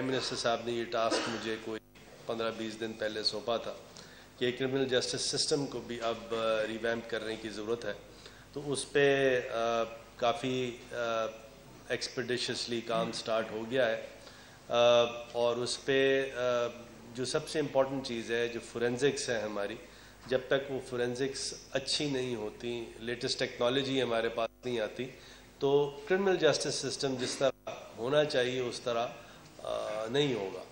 Prime minister صاحب نے یہ ٹاسک مجھے کوئی پندرہ بیس دن پہلے سونپا تھا کہ کرمنل جسٹس سسٹم کو بھی اب ریویمپ کرنے کی ضرورت ہے۔ تو اس پہ کافی ایکسپیڈیشسلی کام سٹارٹ ہو گیا ہے۔ اور اس پہ جو سب سے امپورٹنٹ چیز ہے جو فورینزکس ہے ہماری جب تک وہ فورینزکس اچھی نہیں ہوتی لیٹسٹ ٹیکنالوجی ہمارے پاس نہیں آتی تو کرمنل جسٹس سسٹم جس طرح ہونا چاہیے اس طرح نہیں ہوگا۔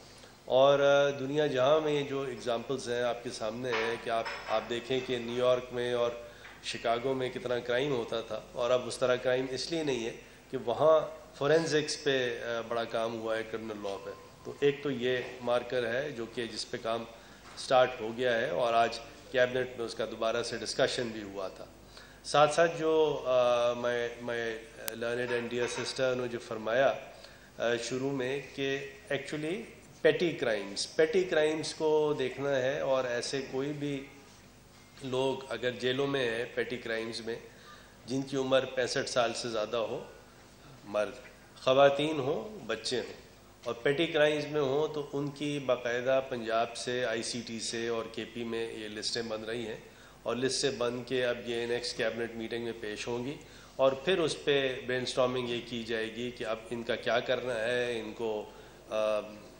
اور دنیا جہاں میں جو اگزامپلز ہیں آپ کے سامنے ہیں کہ آپ آپ دیکھیں کہ نیو یارک میں اور شکاگو میں کتنا کرائم ہوتا تھا، اور اب اس طرح کرائم اس لیے نہیں ہے کہ وہاں فورینزکس پہ بڑا کام ہوا ہے کرمنل لاء پہ۔ تو ایک تو یہ مارکر ہے جو کہ جس پہ کام سٹارٹ ہو گیا ہے، اور آج کیبنٹ میں اس کا دوبارہ سے ڈسکشن بھی ہوا تھا۔ ساتھ ساتھ جو میں میں لرنڈ انڈیا سسٹر نے جو فرمایا شروع میں کہ ایکچولی پیٹی کرائمز پیٹی کرائمز کو دیکھنا ہے اور ایسے کوئی بھی لوگ اگر جیلوں میں ہیں پیٹی کرائمز میں، جن کی عمر پینسٹھ سال سے زیادہ ہو، مرد، خواتین ہوں، بچے ہوں، اور پیٹی کرائمز میں ہوں تو ان کی باقاعدہ پنجاب سے آئی سی ٹی سے اور کے پی میں یہ لسٹیں بن رہی ہیں اور لسٹیں بن کے اب یہ نیکسٹ کیبنٹ میٹنگ میں پیش ہوں گی اور پھر اس پہ برین اسٹارمنگ یہ کی جائے گی کہ اب ان کا کیا کرنا ہے، ان کو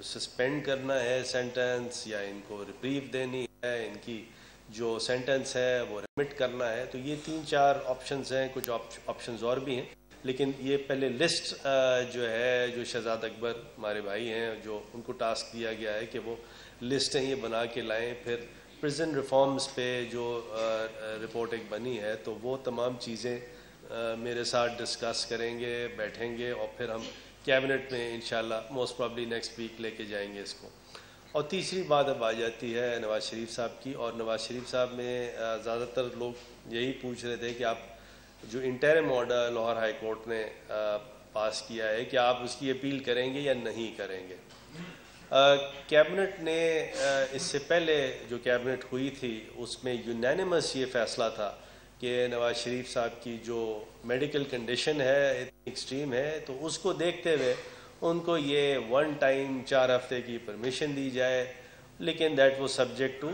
سسپینڈ کرنا ہے سینٹنس یا ان کو ریپریو دینی ہے، ان کی جو سینٹنس ہے وہ ریمٹ کرنا ہے۔ تو یہ تین چار آپشنز ہیں، کچھ آپشنز اور بھی ہیں۔ لیکن یہ پہلے لسٹ جو ہے، جو شہزاد اکبر ہمارے بھائی ہیں، جو ان کو ٹاسک دیا گیا ہے کہ وہ لسٹیں یہ بنا کے لائیں۔ پھر پریزن ریفارمز پہ جو رپورٹ ایک بنی ہے، تو وہ تمام چیزیں میرے ساتھ ڈسکس کریں گے، بیٹھیں گے اور پھر ہم کیبنٹ میں انشاءاللہ موسٹ پرابلی نیکسٹ ویک لے کے جائیں گے اس کو۔ اور تیسری بات اب آ جاتی ہے نواز شریف صاحب کی۔ اور نواز شریف صاحب میں زیادہ تر لوگ یہی پوچھ رہے تھے کہ آپ جو interim order Lahore high court نے پاس کیا ہے کہ آپ اس کی اپیل کریں گے یا نہیں کریں گے؟ کیبنٹ نے اس سے پہلے جو کیبنٹ ہوئی تھی، اس میں یونینمس یہ فیصلہ تھا کہ نواز شریف صاحب کی جو میڈیکل کنڈیشن ہے، اتنی ایکسٹریم ہے، تو اس کو دیکھتے ہوئے ان کو یہ ون ٹائم چار ہفتے کی پرمیشن دی جائے۔ لیکن دیٹ وہ سبجیکٹ ٹو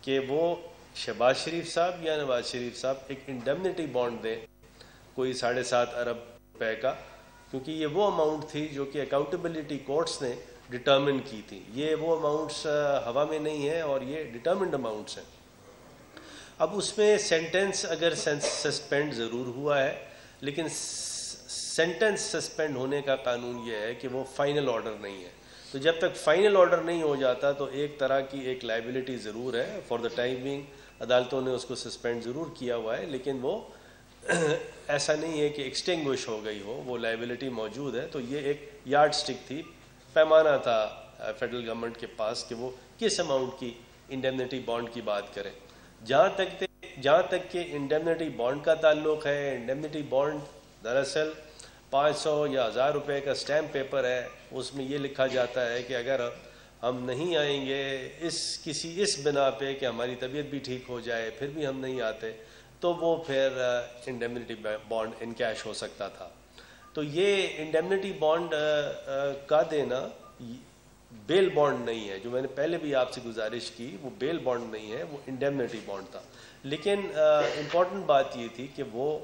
کہ وہ شہباز شریف صاحب یا نواز شریف صاحب ایک انڈیمنیٹی بانڈ دیں کوئی ساڑھے سات ارب روپے کا۔ کیونکہ یہ وہ اماؤنٹ تھی جو کہ اکاؤنٹیبلٹی کورٹس نے ڈٹرمن کی تھی۔ یہ وہ اماؤنٹس ہوا میں نہیں ہیں اور یہ ڈٹرمنڈ اماؤنٹس ہیں۔ اب اس میں سینٹنس اگر سسپینڈ ضرور ہوا ہے، لیکن سینٹنس سسپینڈ ہونے کا قانون یہ ہے کہ وہ فائنل آرڈر نہیں ہے۔ تو جب تک فائنل آرڈر نہیں ہو جاتا تو ایک طرح کی ایک لائبلٹی ضرور ہے فار دا ٹائمنگ عدالتوں نے اس کو سسپینڈ ضرور کیا ہوا ہے، لیکن وہ ایسا نہیں ہے کہ ایکسٹنگوش ہو گئی ہو، وہ لائبلٹی موجود ہے۔ تو یہ ایک یارڈ سٹک تھی۔ پیمانہ تھا uh, فیڈرل گورنمنٹ کے پاس کہ وہ کس اماؤنٹ کی انڈیمنیٹی بانڈ کی بات کریں جہاں تک جہاں تک کہ انڈیمنیٹی بانڈ کا تعلق ہے انڈیمنیٹی بانڈ دراصل پانچ سو یا ہزار روپے کا اسٹیمپ پیپر ہے۔ اس میں یہ لکھا جاتا ہے کہ اگر ہم نہیں آئیں گے اس کسی اس بنا پہ کہ ہماری طبیعت بھی ٹھیک ہو جائے، پھر بھی ہم نہیں آتے، تو وہ پھر انڈیمنیٹی بانڈ انکیش ہو سکتا تھا۔ تو یہ انڈیمنیٹی بانڈ کا دینا بیل بانڈ نہیں ہے، جو میں نے پہلے بھی آپ سے گزارش کی، وہ بیل بانڈ نہیں ہے، وہ انڈیمنیٹی بانڈ تھا۔ لیکن امپورٹنٹ بات یہ تھی کہ وہ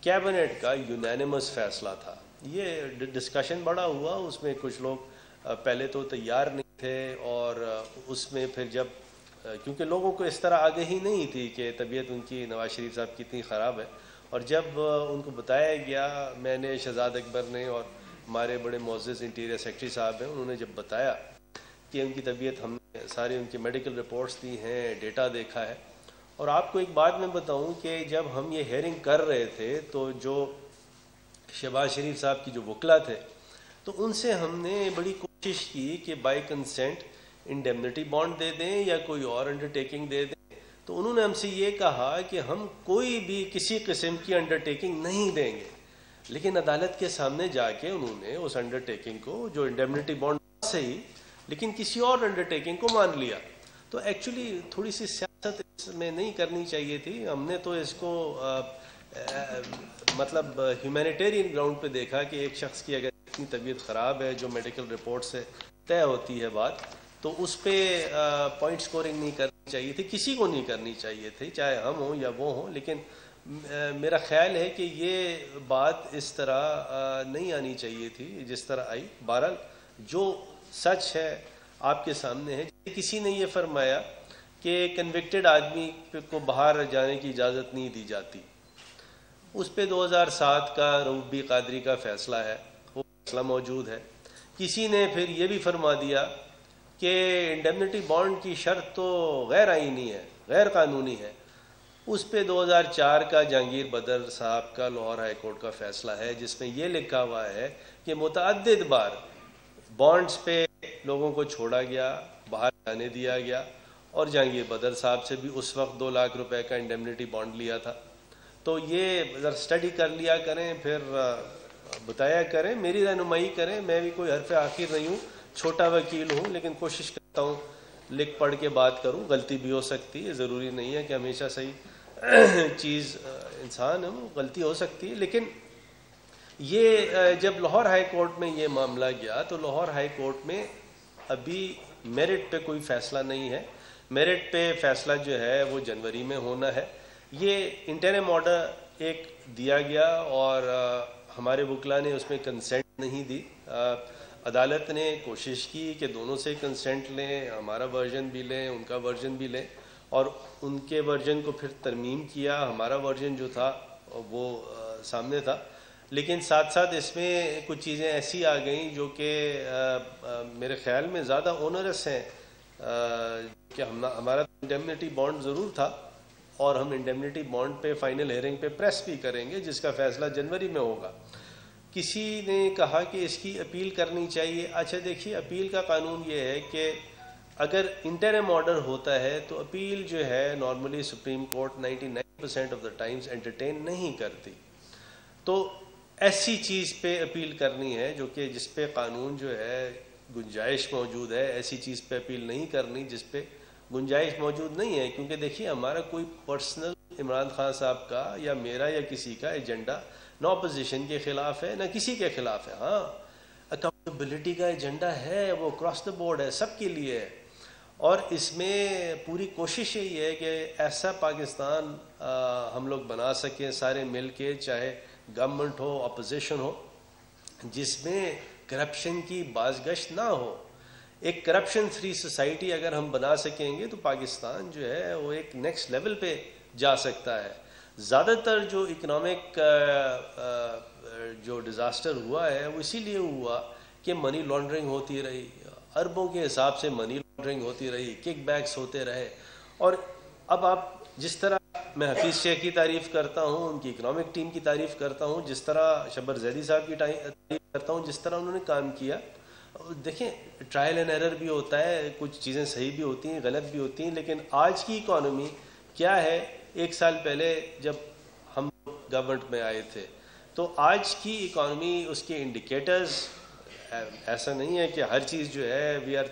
کیبنٹ کا یونینمس فیصلہ تھا۔ یہ ڈسکشن بڑا ہوا، اس میں کچھ لوگ پہلے تو تیار نہیں تھے اور اس میں پھر جب کیونکہ لوگوں کو اس طرح آگہی نہیں تھی کہ طبیعت ان کی، نواز شریف صاحب کی اتنی خراب ہے۔ اور جب ان کو بتایا گیا، میں نے شہزاد اکبر نے اور ہمارے بڑے معزز انٹیریئر سیکٹری صاحب ہیں، انہوں نے جب بتایا کہ ان کی طبیعت ہم نے ساری ان کی میڈیکل رپورٹس دی ہیں ڈیٹا دیکھا ہے، اور آپ کو ایک بات میں بتاؤں کہ جب ہم یہ ہیئرنگ کر رہے تھے تو جو شہباز شریف صاحب کی جو وکلا تھے، تو ان سے ہم نے بڑی کوشش کی کہ بائی کنسینٹ انڈیمنیٹی بانڈ دے دیں یا کوئی اور انڈرٹیکنگ دے دیں۔ تو انہوں نے ہم سے یہ کہا کہ ہم کوئی بھی کسی قسم کی انڈرٹیکنگ نہیں دیں گے۔ لیکن عدالت کے سامنے جا کے انہوں نے اس انڈرٹیکنگ کو، جو انڈیمنیٹی بانڈ سے ہی لیکن کسی اور انڈرٹیکنگ کو مان لیا۔ تو ایکچولی تھوڑی سی سیاست اس میں نہیں کرنی چاہیے تھی۔ ہم نے تو اس کو مطلب ہیومینیٹیرین گراؤنڈ پہ دیکھا کہ ایک شخص کی اگر اتنی طبیعت خراب ہے، جو میڈیکل رپورٹ سے طے ہوتی ہے بات، تو اس پہ پوائنٹ سکورنگ نہیں کرنی چاہیے تھی۔ کسی کو نہیں کرنی چاہیے تھی، چاہے ہم ہوں یا وہ ہوں، لیکن میرا خیال ہے کہ یہ بات اس طرح نہیں آنی چاہیے تھی، جس طرح آئی۔ بہرحال، جو سچ ہے آپ کے سامنے ہے۔ کسی نے یہ فرمایا کہ کنوکٹڈ آدمی کو باہر جانے کی اجازت نہیں دی جاتی۔ اس پہ دو ہزار سات کا روبی قادری کا فیصلہ ہے، وہ فیصلہ موجود ہے۔ کسی نے پھر یہ بھی فرما دیا کہ انڈیمنٹی بانڈ کی شرط تو غیر آئینی ہے، غیر قانونی ہے۔ اس پہ دو ہزار چار کا جہانگیر بدر صاحب کا لاہور ہائی کورٹ کا فیصلہ ہے، جس میں یہ لکھا ہوا ہے کہ متعدد بار بانڈز پہ لوگوں کو چھوڑا گیا، باہر جانے دیا گیا اور جہانگیر بدر صاحب سے بھی اس وقت دو لاکھ روپے کا انڈیمنٹی بانڈ لیا تھا۔ تو یہ ذرا اسٹڈی کر لیا کریں، پھر بتایا کریں، میری رہنمائی کریں، میں بھی کوئی حرف آخر نہیں ہوں، چھوٹا وکیل ہوں، لیکن کوشش کرتا ہوں، لکھ پڑھ کے بات کروں، غلطی بھی ہو سکتی ہے ضروری نہیں ہے کہ ہمیشہ صحیح چیز انسان غلطی ہو سکتی ہے، لیکن یہ جب لاہور ہائی کورٹ میں یہ معاملہ گیا تو لاہور ہائی کورٹ میں ابھی میرٹ پہ کوئی فیصلہ نہیں ہے۔ میرٹ پہ فیصلہ جو ہے وہ جنوری میں ہونا ہے۔ یہ انٹرم آرڈر ایک دیا گیا اور ہمارے وکلا نے اس میں کنسنٹ نہیں دی۔ عدالت نے کوشش کی کہ دونوں سے کنسنٹ لیں، ہمارا ورژن بھی لیں، ان کا ورژن بھی لیں۔ اور ان کے ورژن کو پھر ترمیم کیا، ہمارا ورژن جو تھا، وہ سامنے تھا۔ لیکن ساتھ ساتھ اس میں کچھ چیزیں ایسی آ گئیں جو کہ میرے خیال میں زیادہ اونرس ہیں۔ کہ ہمارا انڈیمنٹی بانڈ ضرور تھا اور ہم انڈیمنٹی بانڈ پہ فائنل ہیئرنگ پہ پریس بھی کریں گے، جس کا فیصلہ جنوری میں ہوگا۔ کسی نے کہا کہ اس کی اپیل کرنی چاہیے۔ اچھا دیکھیے، اپیل کا قانون یہ ہے کہ اگر انٹرم آرڈر ہوتا ہے تو اپیل جو ہے normally supreme court ninety nine percent of the times entertain نہیں کرتی۔ تو ایسی چیز پہ اپیل کرنی ہے جو کہ جس پہ قانون جو ہے گنجائش موجود ہے، ایسی چیز پہ اپیل نہیں کرنی جس پہ گنجائش موجود نہیں ہے۔ کیونکہ دیکھیے، ہمارا کوئی پرسنل عمران خان صاحب کا یا میرا یا کسی کا ایجنڈا نہ اپوزیشن کے خلاف ہے، نہ کسی کے خلاف ہے۔ ہاں اکاؤنٹیبلٹی کا ایجنڈا ہے، وہ کراس دا بورڈ ہے، سب کے لیے ہے۔ اور اس میں پوری کوشش یہی ہے کہ ایسا پاکستان ہم لوگ بنا سکیں سارے مل کے، چاہے گورنمنٹ ہو اپوزیشن ہو، جس میں کرپشن کی بازگشت نہ ہو۔ ایک کرپشن فری سوسائٹی اگر ہم بنا سکیں گے تو پاکستان جو ہے وہ ایک نیکسٹ لیول پہ جا سکتا ہے۔ زیادہ تر جو اکنامک جو ڈیزاسٹر ہوا ہے، وہ اسی لیے ہوا کہ منی لانڈرنگ ہوتی رہی۔ اربوں کے حساب سے منی لانڈرنگ ہوتی رہی، کک بیکس ہوتے رہے۔ اور اب آپ جس طرح میں حفیظ شیخ کی تعریف کرتا ہوں، ان کی اکنامک ٹیم کی تعریف کرتا ہوں، جس طرح شبر زیدی صاحب کی تعریف کرتا ہوں، جس طرح انہوں نے کام کیا، دیکھیں ٹرائل اینڈ ایرر بھی ہوتا ہے، کچھ چیزیں صحیح بھی ہوتی ہیں، غلط بھی ہوتی ہیں، لیکن آج کی اکانومی کیا ہے؟ ایک سال پہلے جب ہم گورنمنٹ میں آئے تھے۔ تو آج کی اکانومی اس کے انڈیکیٹرز ایسا نہیں ہے کہ ہر چیز جو ہے we are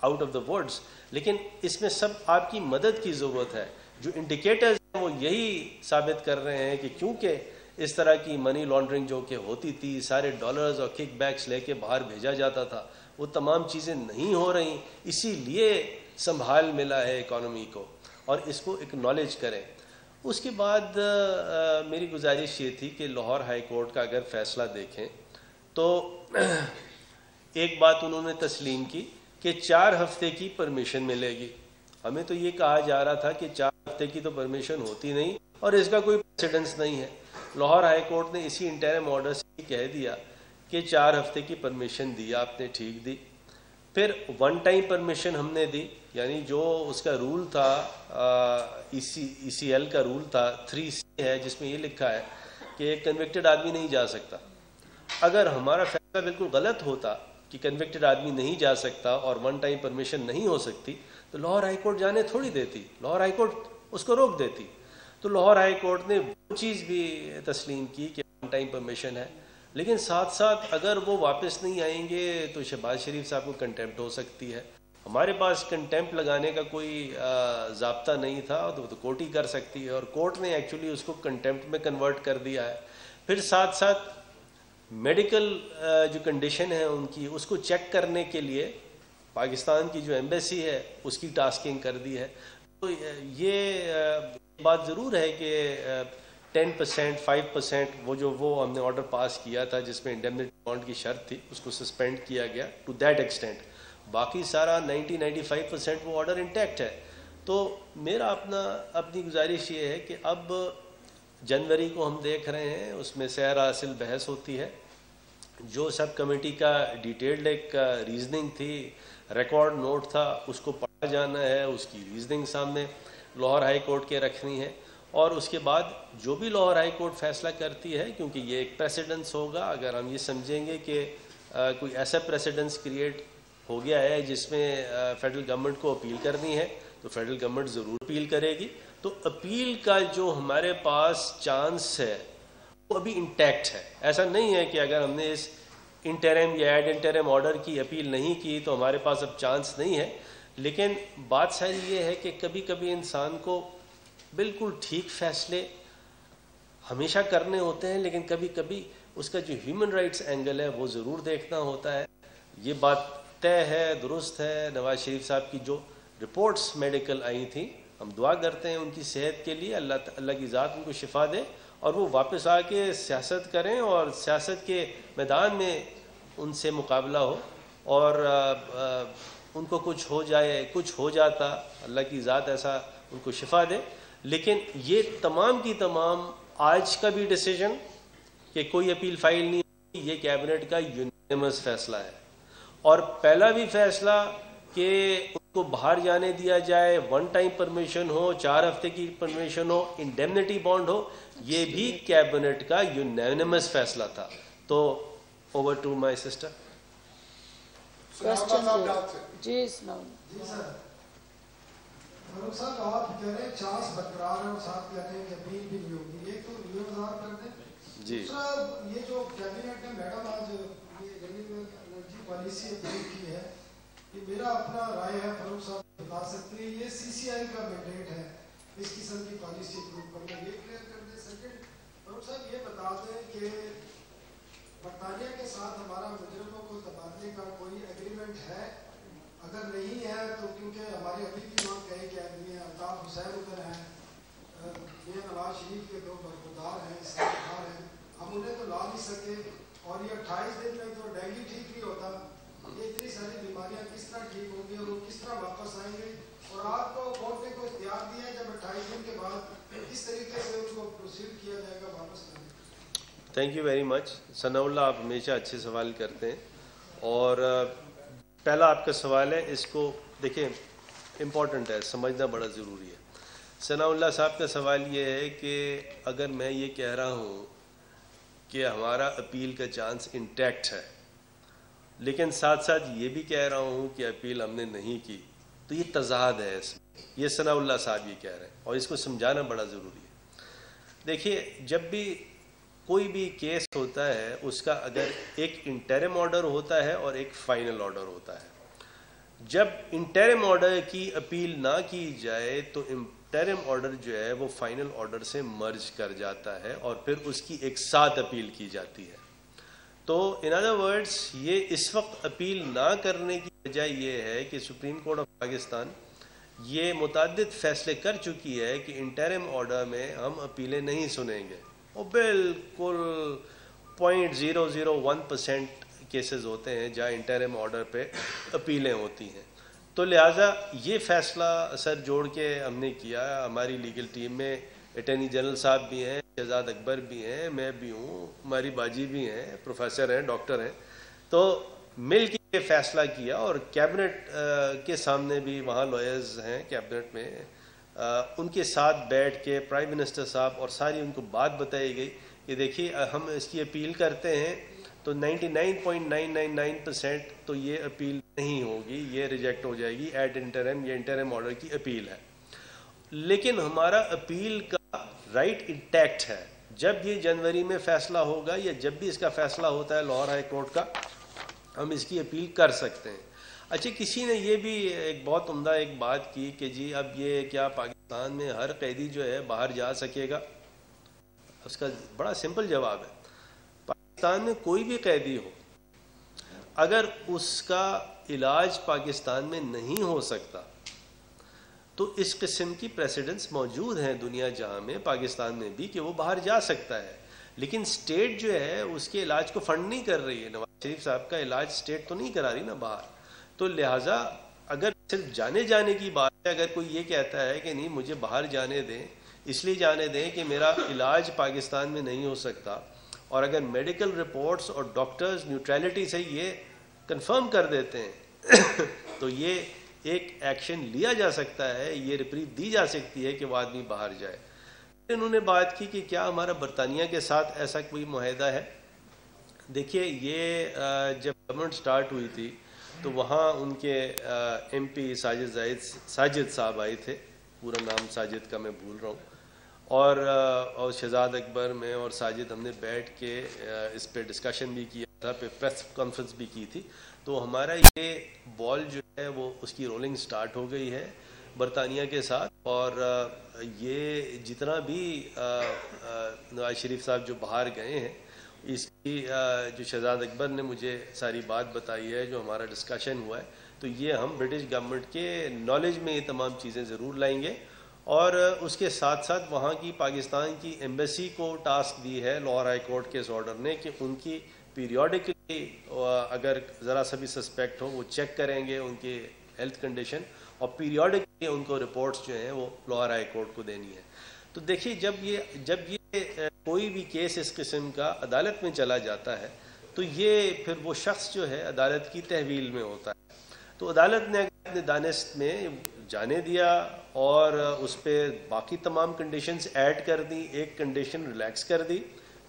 out of the words لیکن اس میں سب آپ کی مدد کی ضرورت ہے۔ جو انڈیکیٹرز ہیں وہ یہی ثابت کر رہے ہیں کہ کیونکہ اس طرح کی منی لانڈرنگ جو کہ ہوتی تھی، سارے ڈالرز اور کک بیکس لے کے باہر بھیجا جاتا تھا، وہ تمام چیزیں نہیں ہو رہی۔ اسی لیے سنبھال ملا ہے اکانومی کو اور اس کو اکنالج کریں۔ اس کے بعد میری گزارش یہ تھی کہ لاہور ہائی کورٹ کا اگر فیصلہ دیکھیں تو ایک بات انہوں نے تسلیم کی۔ کہ چار ہفتے کی پرمیشن ملے گی۔ ہمیں تو یہ کہا جا رہا تھا کہ چار ہفتے کی تو پرمیشن ہوتی نہیں اور اس کا کوئی پریسیڈنس نہیں ہے۔ لاہور ہائی کورٹ نے اسی انٹرم آرڈر سے کہہ دیا کہ چار ہفتے کی پرمیشن دی، آپ نے ٹھیک دی۔ پھر ون ٹائم پرمیشن ہم نے دی یعنی جو اس کا رول تھا ای سی ایل کا رول تھا تھری سی ہے، جس میں یہ لکھا ہے کہ ایک کنوکٹڈ آدمی نہیں جا سکتا۔ اگر ہمارا فیصلہ بالکل غلط ہوتا کہ کنوکٹڈ آدمی نہیں جا سکتا اور ون ٹائم پرمیشن نہیں ہو سکتی، تو لاہور ہائی کورٹ جانے تھوڑی دیتی۔ لاہور ہائی کورٹ اس کو روک دیتی۔ تو لاہور ہائی کورٹ نے وہ چیز بھی تسلیم کی کہ ون ٹائم پرمیشن ہے۔ لیکن ساتھ ساتھ اگر وہ واپس نہیں آئیں گے تو شہباز شریف صاحب کو کنٹمپٹ ہو سکتی ہے۔ ہمارے پاس کنٹمپٹ لگانے کا کوئی ضابطہ نہیں تھا تو وہ تو کورٹ ہی کر سکتی ہے۔ اور کورٹ نے ایکچولی اس کو کنٹمپٹ میں کنورٹ کر دیا ہے۔ پھر ساتھ ساتھ میڈیکل جو کنڈیشن ہے ان کی، اس کو چیک کرنے کے لیے پاکستان کی جو ایمبیسی ہے، اس کی ٹاسکنگ کر دی ہے۔ تو یہ بات ضرور ہے کہ ٹین پرسینٹ فائیو پرسینٹ وہ جو، وہ ہم نے آرڈر پاس کیا تھا، جس میں انڈیمنیٹی بانڈ کی شرط تھی، اس کو سسپینڈ کیا گیا ٹو دیٹ ایکسٹینٹ باقی سارا نائنٹی نائنٹی فائیو پرسینٹ وہ آرڈر انٹیکٹ ہے۔ تو، میرا اپنا، اپنی گزارش یہ ہے کہ اب جنوری کو ہم دیکھ رہے ہیں، اس میں سیر حاصل بحث ہوتی ہے۔ جو سب کمیٹی کا ڈیٹیلڈ ایک ریزننگ تھی، ریکارڈ نوٹ تھا، اس کو پڑھا جانا ہے، اس کی ریزننگ سامنے لاہور ہائی کورٹ کے رکھنی ہے۔ اور اس کے بعد جو بھی لاہور ہائی کورٹ فیصلہ کرتی ہے، کیونکہ یہ ایک پریسیڈنس ہوگا، اگر ہم یہ سمجھیں گے کہ کوئی ایسا پریسیڈنس کریٹ ہو گیا ہے جس میں فیڈرل گورنمنٹ کو اپیل کرنی ہے، تو فیڈرل گورنمنٹ ضرور اپیل کرے گی۔ تو اپیل کا جو ہمارے پاس چانس ہے، وہ ابھی انٹیکٹ ہے۔ ایسا نہیں ہے کہ اگر ہم نے اس انٹرم یا ایڈ انٹرم آرڈر کی اپیل نہیں کی تو ہمارے پاس اب چانس نہیں ہے۔ لیکن بات ساری یہ ہے کہ کبھی کبھی انسان کو بالکل ٹھیک فیصلے ہمیشہ کرنے ہوتے ہیں، لیکن کبھی کبھی اس کا جو ہیومن رائٹس اینگل ہے، وہ ضرور دیکھنا ہوتا ہے۔ یہ بات طے ہے، درست ہے۔ نواز شریف صاحب کی جو رپورٹس میڈیکل آئی تھیں ہم دعا کرتے ہیں ان کی صحت کے لیے، اللہ اللہ کی ذات ان کو شفا دے اور وہ واپس آ کے سیاست کریں اور سیاست کے میدان میں ان سے مقابلہ ہو اور ان کو کچھ ہو جائے، کچھ ہو جاتا، اللہ کی ذات ایسا ان کو شفا دے۔ لیکن یہ تمام کی تمام آج کا بھی ڈیسیجن کہ کوئی اپیل فائل نہیں یہ کیبنٹ کا یونیمس فیصلہ ہے۔ اور پہلا بھی فیصلہ کہ کو باہر جانے دیا جائے ون ٹائم پرمیشن ہو چار ہفتے کی پرمیشن ہو انڈیمنیٹی بانڈ ہو یہ بھی کیبنٹ کا یونیمس فیصلہ تھا۔ تو over to my sister ji سناؤ فاروق صاحب آپ کہہ رہے ہیں چانس برقرار ہے اور ساتھ کہتے ہیں کہ اپیل بھی نہیں ہوگی۔ ایک تو یہ وضاحت کر دیں۔ جی۔ دوسرا یہ جو کیبنٹ نے میڈم آج یہ پالیسی اپیل کی ہے۔ یہ میرا اپنا رائے ہے فاروق صاحب بتا سکتے ہیں، یہ سی سی آئی کا مینڈیٹ ہے۔ اس قسم کی پالیسی اپروو کرنا، یہ کلیئر کر دیں۔ سیکنڈ فاروق صاحب، یہ بتا دیں کہ برطانیہ کے ساتھ ہمارا مجرموں کو تبادلے کا کوئی ایگریمنٹ ہے؟ اگر نہیں ہے تو کیونکہ ہمارے ابھی بھی وہاں کئی کے آدمی ہیں، الطاف حسین ادھر ہیں۔ یہ نواز شریف کے دو برخودار ہیں استعمال ہیں۔ ہم انہیں تو لا نہیں سکے۔ اور یہ اٹھائیس دن میں تو ڈینگی ٹھیک نہیں ہوتا۔ یہ اتنی ساری بیماریاں کس طرح ٹھیک ہوں گی اور وہ کس طرح واپس آئیں گے؟ اور آپ کو کورٹ نے کو اختیار دیا ہے، جب اٹھائیس دن کے بعد کس طریقے سے ان کو پروسیڈ کیا جائے گا واپس کرنے thank you very much Sanaullah آپ ہمیشہ اچھے سوال کرتے ہیں۔ اور پہلا آپ کا سوال ہے، اس کو دیکھیں امپورٹنٹ ہے، سمجھنا بڑا ضروری ہے۔ ثناء اللہ صاحب کا سوال یہ ہے کہ اگر میں یہ کہہ رہا ہوں کہ ہمارا اپیل کا چانس انٹیکٹ ہے لیکن ساتھ ساتھ یہ بھی کہہ رہا ہوں کہ اپیل ہم نے نہیں کی۔ تو یہ تضاد ہے اس میں۔ یہ ثناء اللہ صاحب یہ کہہ رہے ہیں اور اس کو سمجھانا بڑا ضروری ہے۔ دیکھیے، جب بھی کوئی بھی کیس ہوتا ہے، اس کا اگر ایک انٹرم آرڈر ہوتا ہے اور ایک فائنل آرڈر ہوتا ہے۔ جب انٹرم آرڈر کی اپیل نہ کی جائے، تو انٹرم آرڈر جو ہے، وہ فائنل آرڈر سے مرج کر جاتا ہے اور پھر اس کی ایک ساتھ اپیل کی جاتی ہے۔ تو ان ادر ورڈس یہ اس وقت اپیل نہ کرنے کی وجہ یہ ہے کہ سپریم کورٹ آف پاکستان یہ متعدد فیصلے کر چکی ہے کہ انٹرم آرڈر میں ہم اپیلیں نہیں سنیں گے۔ وہ بالکل point zero zero one percent cases ہوتے ہیں جہاں انٹرم آرڈر پہ اپیلیں ہوتی ہیں۔ تو لہٰذا یہ فیصلہ سر جوڑ کے ہم نے کیا، ہماری لیگل ٹیم میں اٹارنی جنرل صاحب بھی ہیں، شہزاد اکبر بھی ہیں، میں بھی ہوں ہماری باجی بھی ہیں، پروفیسر ہیں، ڈاکٹر ہیں۔ تو مل کے یہ فیصلہ کیا اور کیبنٹ کے سامنے بھی وہاں لوئرز ہیں کیبنٹ میں ان کے ساتھ بیٹھ کے پرائم منسٹر صاحب اور ساری ان کو بات بتائی گئی کہ دیکھیے ہم اس کی اپیل کرتے ہیں تو ninety nine point nine nine nine percent تو یہ اپیل نہیں ہوگی، یہ ریجیکٹ ہو جائے گی ایٹ انٹرم یا انٹرم آرڈر کی اپیل ہے۔ لیکن ہمارا اپیل کا رائٹ انٹیکٹ ہے۔ جب یہ جنوری میں فیصلہ ہوگا یا جب بھی اس کا فیصلہ ہوتا ہے لاہور ہائی کورٹ کا، ہم اس کی اپیل کر سکتے ہیں۔ اچھا کسی نے یہ بھی ایک بہت عمدہ ایک بات کی کہ جی اب یہ کیا پاکستان میں ہر قیدی جو ہے باہر جا سکے گا؟ اس کا بڑا سمپل جواب ہے۔ پاکستان میں کوئی بھی قیدی ہو، اگر اس کا علاج پاکستان میں نہیں ہو سکتا تو اس قسم کی پریسیڈنٹس موجود ہیں دنیا جہاں میں، پاکستان میں بھی کہ وہ باہر جا سکتا ہے۔ لیکن سٹیٹ جو ہے، اس کے علاج کو فنڈ نہیں کر رہی ہے۔ نواز شریف صاحب کا علاج سٹیٹ تو نہیں کرا رہی نا باہر۔ تو لہٰذا اگر صرف جانے جانے کی بات ہے، اگر کوئی یہ کہتا ہے کہ نہیں، مجھے باہر جانے دیں، اس لیے جانے دیں کہ میرا علاج پاکستان میں نہیں ہو سکتا۔ اور اگر میڈیکل رپورٹس اور ڈاکٹرز نیوٹرلٹی سے یہ کنفرم کر دیتے ہیں، تو یہ ایک ایکشن لیا جا سکتا ہے، یہ رپریف دی جا سکتی ہے کہ وہ آدمی باہر جائے۔ انہوں نے بات کی کہ کیا ہمارا برطانیہ کے ساتھ ایسا کوئی معاہدہ ہے؟ دیکھیے، یہ جب گورنمنٹ سٹارٹ ہوئی تھی، تو وہاں ان کے ایم پی ساجد زاہد ساجد صاحب آئے تھے۔ پورا نام ساجد کا میں بھول رہا ہوں۔ اور اور شہزاد اکبر میں اور ساجد ہم نے بیٹھ کے اس پہ ڈسکشن بھی کیا تھا، پہ پریس کانفرنس بھی کی تھی۔ تو ہمارا یہ بال جو ہے وہ اس کی رولنگ سٹارٹ ہو گئی ہے برطانیہ کے ساتھ اور یہ جتنا بھی نواز شریف صاحب جو باہر گئے ہیں، اس کی جو شہزاد اکبر نے مجھے ساری بات بتائی ہے، جو ہمارا ڈسکشن ہوا ہے، تو یہ ہم برٹش گورنمنٹ کے نالج میں یہ تمام چیزیں ضرور لائیں گے۔ اور اس کے ساتھ ساتھ وہاں کی پاکستان کی ایمبیسی کو ٹاسک دی ہے، لاہور ہائی کورٹ کے اس آرڈر نے، کہ ان کی پیریوڈکلی اگر ذرا سا بھی سسپیکٹ ہو، وہ چیک کریں گے ان کی ہیلتھ کنڈیشن اور پیریوڈکلی ان کو رپورٹس جو ہیں، وہ لوئر ہائی کورٹ کو دینی ہے تو دیکھیے، جب یہ جب یہ کوئی بھی کیس اس قسم کا عدالت میں چلا جاتا ہے، تو یہ پھر وہ شخص جو ہے، عدالت کی تحویل میں ہوتا ہے۔ تو عدالت نے اپنے دانست میں جانے دیا اور اس پہ باقی تمام کنڈیشنز ایڈ کر دی ایک کنڈیشن ریلیکس کر دی،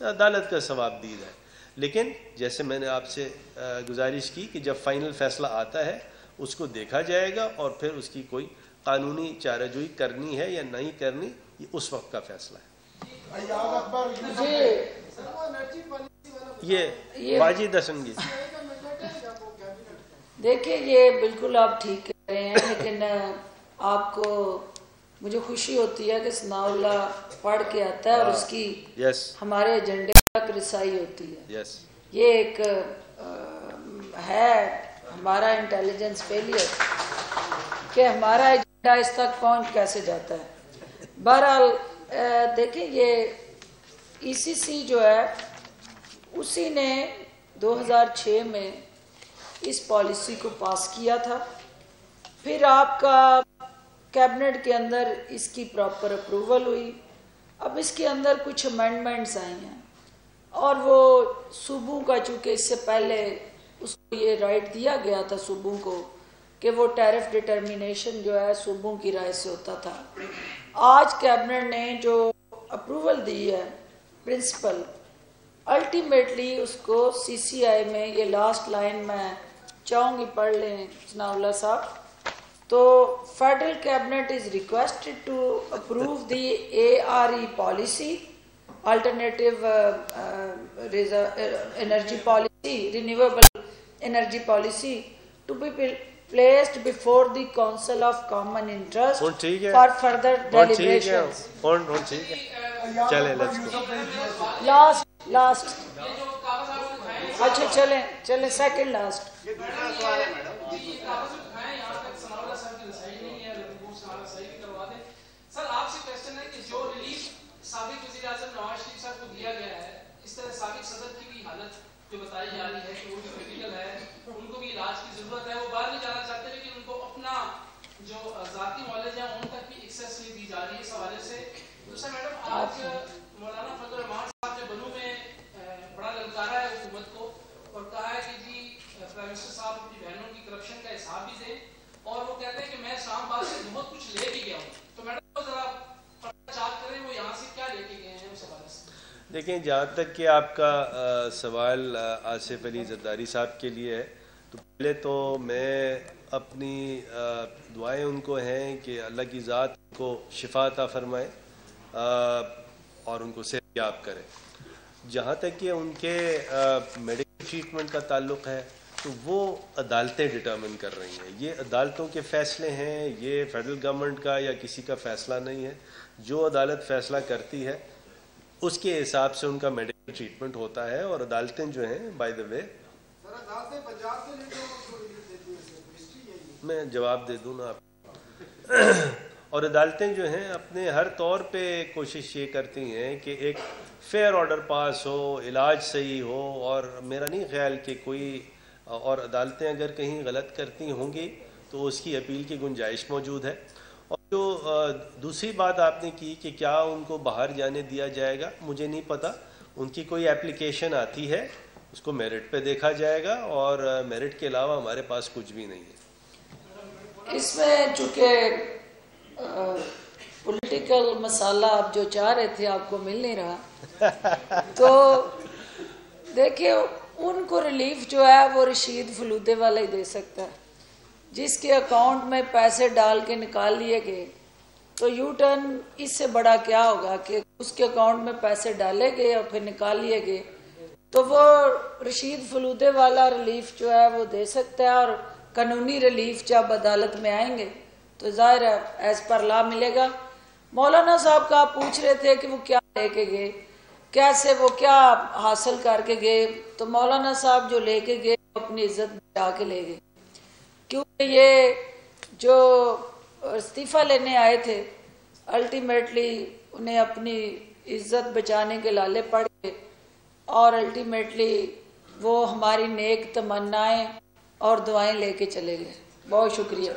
عدالت کا ثواب دی جائے لیکن جیسے میں نے آپ سے گزارش کی کہ جب فائنل فیصلہ آتا ہے اس کو دیکھا جائے گا اور پھر اس کی کوئی قانونی چارہ جوئی کرنی ہے یا نہیں کرنی یہ اس وقت کا فیصلہ ہے۔ یہ باجی دسن جی دیکھیں یہ بالکل آپ ٹھیک کہہ رہے ہیں لیکن آپ کو مجھے خوشی ہوتی ہے کہ ثناء اللہ پڑھ کے آتا ہے اور اس کی ہمارے ایجنڈے رسائی ہوتی ہے یہ ایک ہے ہمارا انٹیلیجنس فیلئر کہ ہمارا ایجنڈا اس تک پہنچ کیسے جاتا ہے بہرحال دیکھیں یہ ای سی سی جو ہے اسی نے دو ہزار چھ میں اس پالیسی کو پاس کیا تھا پھر آپ کا کیبنٹ کے اندر اس کی پراپر اپروول ہوئی اب اس کے اندر کچھ امینڈمنٹس آئی ہیں اور وہ صوبوں کا، چونکہ اس سے پہلے اس کو یہ رائٹ دیا گیا تھا صوبوں کو کہ وہ ٹیرف ڈٹرمینیشن جو ہے صوبوں کی رائے سے ہوتا تھا۔ آج کیبنٹ نے جو اپروول دی ہے پرنسپل الٹیمیٹلی اس کو سی سی آئی میں یہ لاسٹ لائن میں چاہوں گی پڑھ لیں ثناء اللہ صاحب۔ تو federal cabinet is requested to approve the A R E policy alternative energy policy renewable energy policy to be placed before the council of common interest for further deliberations. چلیں let's go last last اچھا چلیں چلیں second last سر آپ سے question ہے کہ جو relief سابق وزیر اعظم نواز شریف صاحب کو دیا گیا ہے، اس طرح سابق صدر کی بھی حالت جو بتائی جا رہی ہے کہ وہ بھی کریٹیکل ہے، ان کو بھی علاج کی ضرورت ہے، وہ باہر نہیں جانا چاہتے لیکن ان کو اپنا جو ذاتی معالج ہیں ان تک بھی ایکسیس نہیں دی جا رہی ہے اس حوالے سے۔ دوسرا میڈم، آج مولانا فضل الرحمان صاحب نے بنو میں بڑا للکارا ہے حکومت کو اور کہا ہے کہ جی پرائم منسٹر صاحب اپنی بہنوں کی کرپشن کا حساب بھی دیں اور وہ کہتے ہیں کہ میں اسلام آباد سے بہت کچھ لے کے گیا ہوں۔ دیکھیں، جہاں تک کہ آپ کا سوال آصف علی زرداری صاحب کے لیے ہے، تو پہلے تو میں اپنی دعائیں ان کو ہیں کہ اللہ کی ذات کو شفا عطا فرمائے اور ان کو صحت یاب کرے۔ جہاں تک کہ ان کے میڈیکل ٹریٹمنٹ کا تعلق ہے، تو وہ عدالتیں ڈٹرمن کر رہی ہیں۔ یہ عدالتوں کے فیصلے ہیں، یہ فیڈرل گورنمنٹ کا یا کسی کا فیصلہ نہیں ہے۔ جو عدالت فیصلہ کرتی ہے اس کے حساب سے ان کا میڈیکل ٹریٹمنٹ ہوتا ہے اور عدالتیں جو ہیں بائی دا وے میں جواب دے دوں نا آپ اور عدالتیں جو ہیں اپنے ہر طور پہ کوشش یہ کرتی ہیں کہ ایک فیئر آرڈر پاس ہو علاج صحیح ہو اور میرا نہیں خیال کہ کوئی اور عدالتیں اگر کہیں غلط کرتی ہوں گی تو اس کی اپیل کی گنجائش موجود ہے۔ اور جو دوسری بات آپ نے کی کہ کیا ان کو باہر جانے دیا جائے گا مجھے نہیں پتا۔ ان کی کوئی اپلیکیشن آتی ہے اس کو میرٹ پہ دیکھا جائے گا اور میرٹ کے علاوہ ہمارے پاس کچھ بھی نہیں ہے۔ اس میں چونکہ پولیٹیکل مسالہ آپ جو چاہ رہے تھے آپ کو مل نہیں رہا۔ تو دیکھیے ان کو ریلیف جو ہے وہ رشید فلودے والا ہی دے سکتا ہے۔ جس کے اکاؤنٹ میں پیسے ڈال کے نکال لیے گئے، تو یو ٹرن اس سے بڑا کیا ہوگا کہ اس کے اکاؤنٹ میں پیسے ڈالے گئے اور پھر نکال لیے گئے۔ تو وہ رشید فلودے والا ریلیف جو ہے وہ دے سکتا ہے اور قانونی ریلیف جب عدالت میں آئیں گے، تو ظاہر ہے ایز پر لا ملے گا۔ مولانا صاحب کا آپ پوچھ رہے تھے کہ وہ کیا لے کے گئے، کیسے وہ کیا حاصل کر کے گئے؟ تو مولانا صاحب جو لے کے گئے اپنی عزت بچا کے لے گئے۔ کیونکہ یہ جو استعفیٰ لینے آئے تھے الٹیمیٹلی انہیں اپنی عزت بچانے کے لالے پڑ گئے اور الٹیمیٹلی وہ ہماری نیک تمنائیں اور دعائیں لے کے چلے گئے۔ بہت شکریہ۔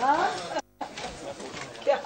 ہاں؟ کیا؟